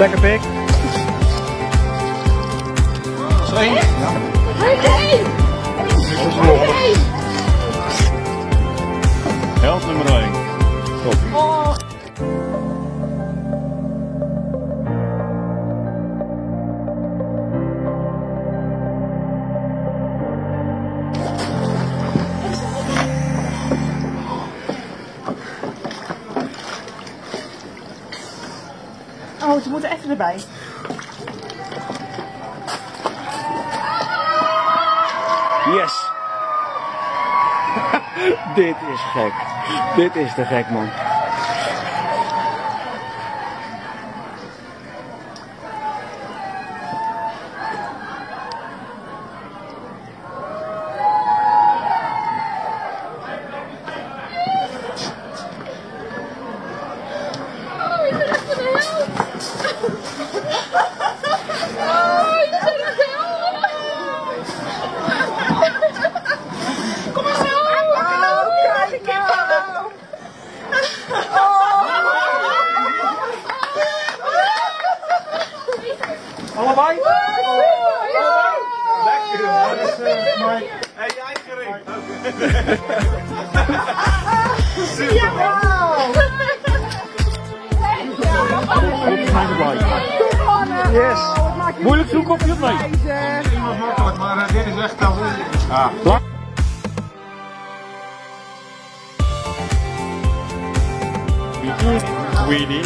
Lekker pik. Zo één. Held nummer 1. Top. Oh, ze moeten even erbij. Yes. Dit is gek. Dit is te gek, man. Oh, Allebei? Lekker. Dat is mijn eigen ring. Yes. Moeilijk zoeken of je het mee. Iemand makkelijk, maar dit is echt al. Ja. Weenie.